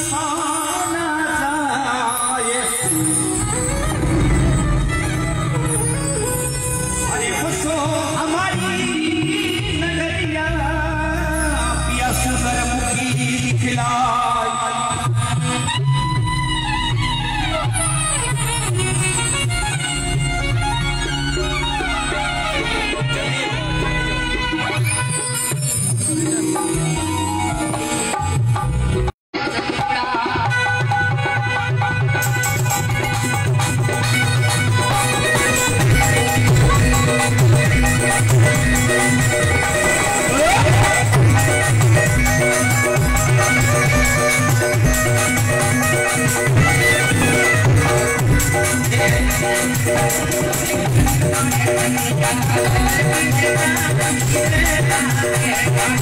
song.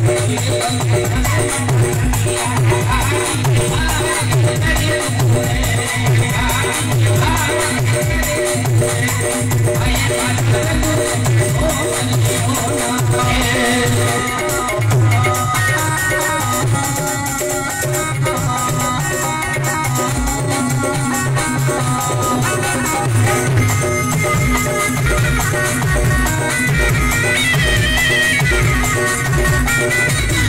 Oh, Thank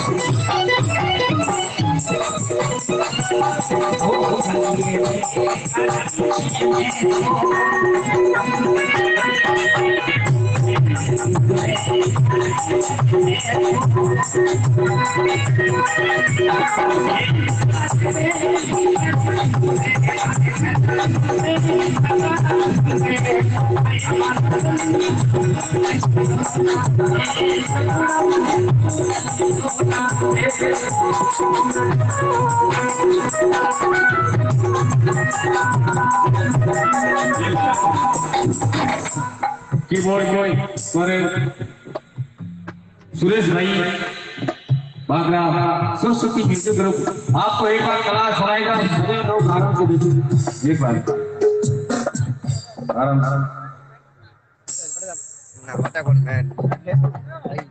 Oh, Keep going, going. Suresh भाई, Bagra Saraswati music group आपको एक बार कला सुनाएगा सुने लोग आराम से देखिए एक बार। आराम आराम पता कौन con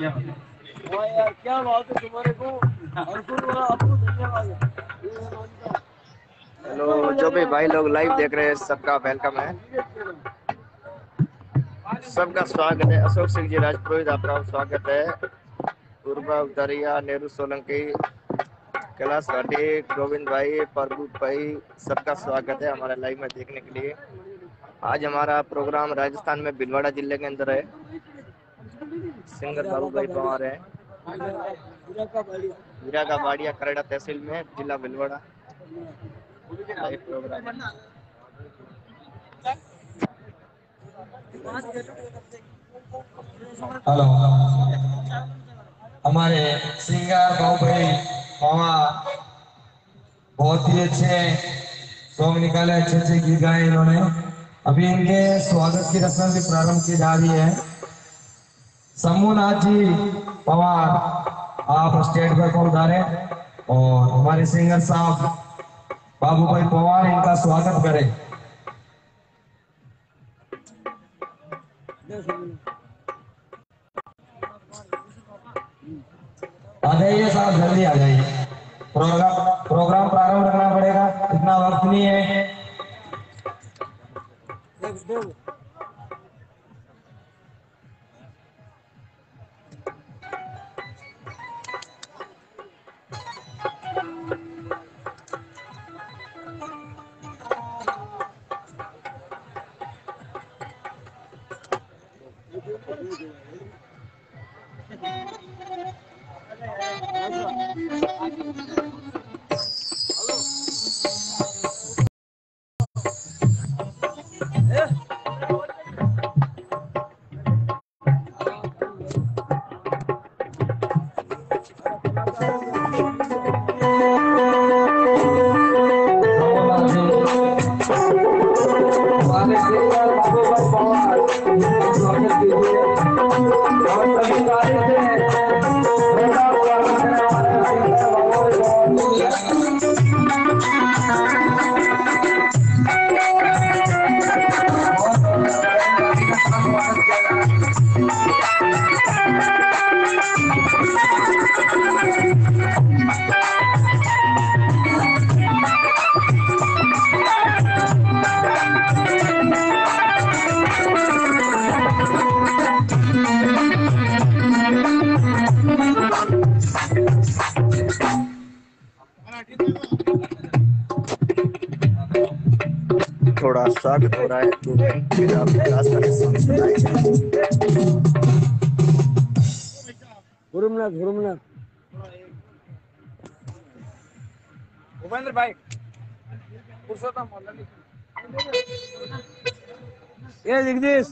क्या? हाँ यार क्या बात है तुम्हारे को। अर्जुन वाला आपको धन्यवाद। हेलो जो भी भाई लोग लाइव देख रहे हैं सबका वेलकम है। सबका स्वागत है। अशोक सिंह जी राजपुरोहित आपका स्वागत है। पूर्वा उतरिया नेहरू सोलंकी कैलाश घाटी गोविंद भाई प्रभु भाई सबका स्वागत है हमारे लाइव में देखने के लिए। आज हमारा प्रोग्राम राजस्थान में भिलवाड़ा ज़िले के अंदर है। सिंगर बाबू भाई पवार है? हीरा का बाड़िया करेड़ा तहसील में जिला भीलवाड़ा। Live program. हेलो। हमारे सिंगर बाबूभाई पवार बहुत ही अच्छे सॉन्ग निकाले अच्छे अच्छे गीत गाए इन्होंने। अभी इनके स्वागत की रस्म भी प्रारंभ की जा रही है। समूहनाथ जी पवार, आप स्टेज पर को उतारे और हमारे सिंगर साहब बाबू भाई पवार, इनका स्वागत करें। आ जाइए साहब, जल्दी आ जाइए। प्रोग्राम प्रोग्राम प्रारंभ करना पड़ेगा, इतना वक्त नहीं है। I'm साबित हो रहा है तो फिर आप विकास का सुनाए गुरुमनाथ गुरुमनाथ भूपेंद्र भाई पुरुषोत्तम ये जगदीश।